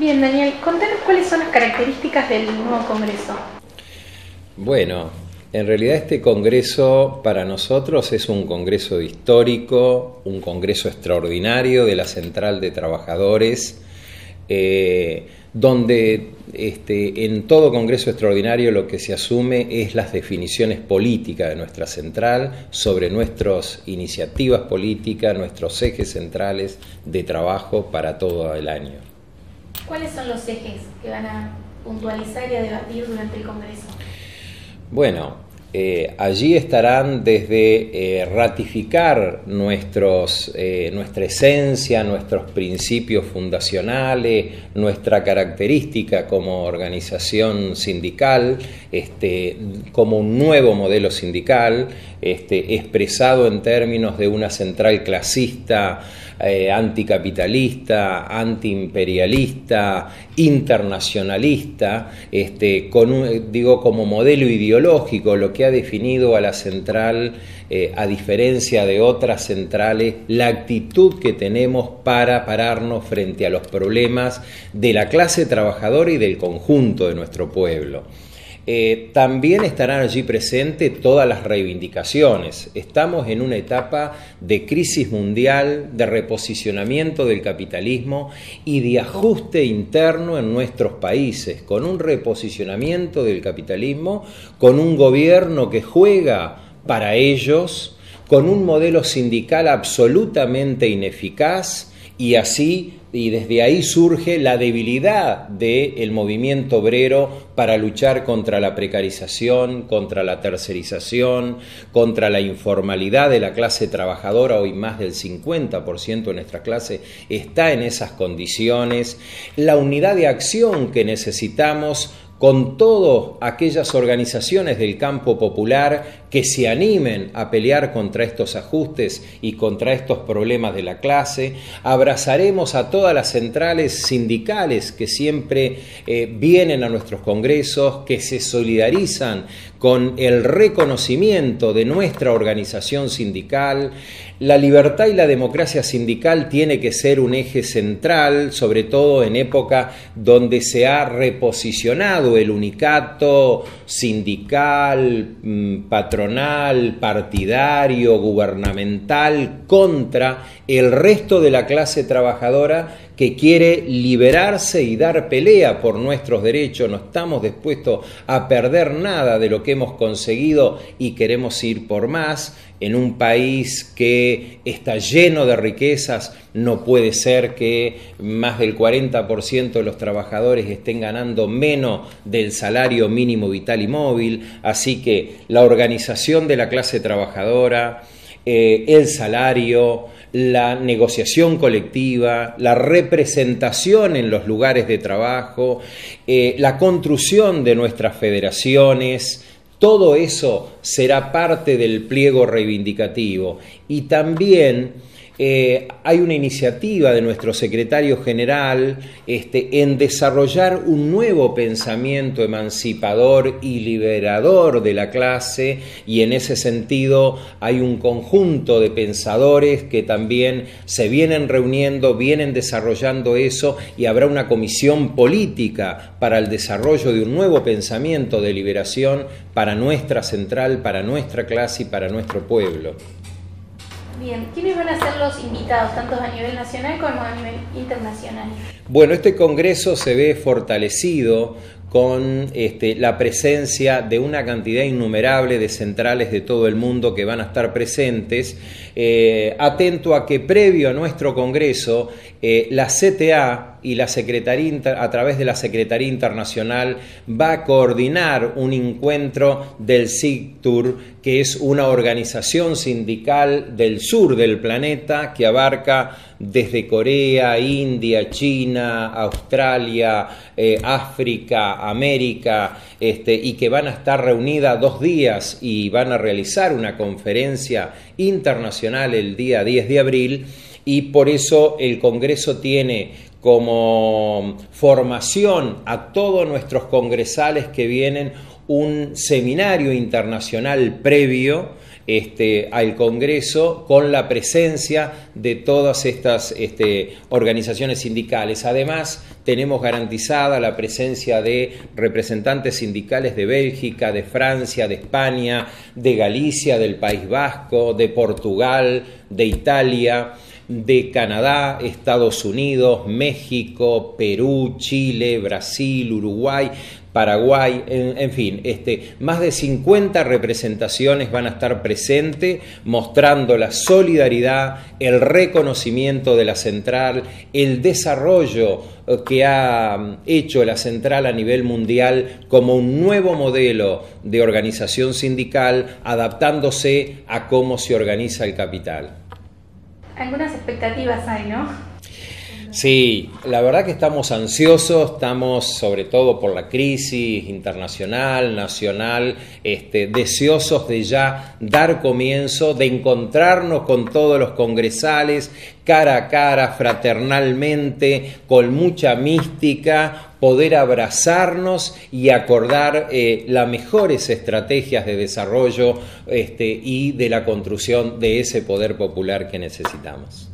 Bien, Daniel, contanos cuáles son las características del nuevo Congreso. Bueno, en realidad este Congreso para nosotros es un Congreso histórico, un Congreso extraordinario de la Central de Trabajadores, eh, donde este, en todo Congreso extraordinario lo que se asume es las definiciones políticas de nuestra central sobre nuestras iniciativas políticas, nuestros ejes centrales de trabajo para todo el año. ¿Cuáles son los ejes que van a puntualizar y a debatir durante el Congreso? Bueno, eh, allí estarán desde eh, ratificar eh, nuestra esencia, nuestros principios fundacionales, nuestra característica como organización sindical, este, como un nuevo modelo sindical, este, expresado en términos de una central clasista, anticapitalista, antiimperialista, internacionalista, este, con digo como modelo ideológico, lo que ha definido a la central, eh, a diferencia de otras centrales, la actitud que tenemos para pararnos frente a los problemas de la clase trabajadora y del conjunto de nuestro pueblo. Eh, también estarán allí presentes todas las reivindicaciones. Estamos en una etapa de crisis mundial, de reposicionamiento del capitalismo y de ajuste interno en nuestros países, con un reposicionamiento del capitalismo, con un gobierno que juega para ellos, con un modelo sindical absolutamente ineficaz y así y desde ahí surge la debilidad del movimiento obrero para luchar contra la precarización, contra la tercerización, contra la informalidad de la clase trabajadora, hoy más del 50% de nuestra clase está en esas condiciones, la unidad de acción que necesitamos con todas aquellas organizaciones del campo popular que se animen a pelear contra estos ajustes y contra estos problemas de la clase. Abrazaremos a todas las centrales sindicales que siempre eh, vienen a nuestros congresos, que se solidarizan con el reconocimiento de nuestra organización sindical. La libertad y la democracia sindical tiene que ser un eje central, sobre todo en época donde se ha reposicionado el unicato sindical, mm, partidario, gubernamental contra el resto de la clase trabajadora que quiere liberarse y dar pelea por nuestros derechos. No estamos dispuestos a perder nada de lo que hemos conseguido y queremos ir por más. En un país que está lleno de riquezas, no puede ser que más del 40% de los trabajadores estén ganando menos del salario mínimo vital y móvil. Así que la organización de la clase trabajadora, eh, el salario, la negociación colectiva, la representación en los lugares de trabajo, eh, la construcción de nuestras federaciones, todo eso será parte del pliego reivindicativo. Y también eh, hay una iniciativa de nuestro secretario general este, en desarrollar un nuevo pensamiento emancipador y liberador de la clase y en ese sentido hay un conjunto de pensadores que también se vienen reuniendo, vienen desarrollando eso y habrá una comisión política para el desarrollo de un nuevo pensamiento de liberación para nuestra central, para nuestra clase y para nuestro pueblo. Bien, ¿quiénes van a ser los invitados, tanto a nivel nacional como a nivel internacional? Bueno, este Congreso se ve fortalecido con este, la presencia de una cantidad innumerable de centrales de todo el mundo que van a estar presentes, eh, atento a que previo a nuestro Congreso, eh, la CTA y la Secretaría, a través de la Secretaría Internacional, va a coordinar un encuentro del SIGTUR, que es una organización sindical del sur del planeta que abarca desde Corea, India, China, Australia, eh, África, América, este, y que van a estar reunidas dos días y van a realizar una conferencia internacional el día 10 de abril, y por eso el Congreso tiene como formación a todos nuestros congresales que vienen un seminario internacional previo este, al Congreso con la presencia de todas estas este, organizaciones sindicales. Además, tenemos garantizada la presencia de representantes sindicales de Bélgica, de Francia, de España, de Galicia, del País Vasco, de Portugal, de Italia de Canadá, Estados Unidos, México, Perú, Chile, Brasil, Uruguay, Paraguay, en, fin, este, más de 50 representaciones van a estar presentes mostrando la solidaridad, el reconocimiento de la central, el desarrollo eh, que ha mm, hecho la central a nivel mundial como un nuevo modelo de organización sindical adaptándose a cómo se organiza el capital. Algunas expectativas hay, ¿no? Sí, la verdad que estamos ansiosos, estamos sobre todo por la crisis internacional, nacional, este, deseosos de ya dar comienzo, de encontrarnos con todos los congresales cara a cara, fraternalmente, con mucha mística, poder abrazarnos y acordar eh, las mejores estrategias de desarrollo este, y de la construcción de ese poder popular que necesitamos.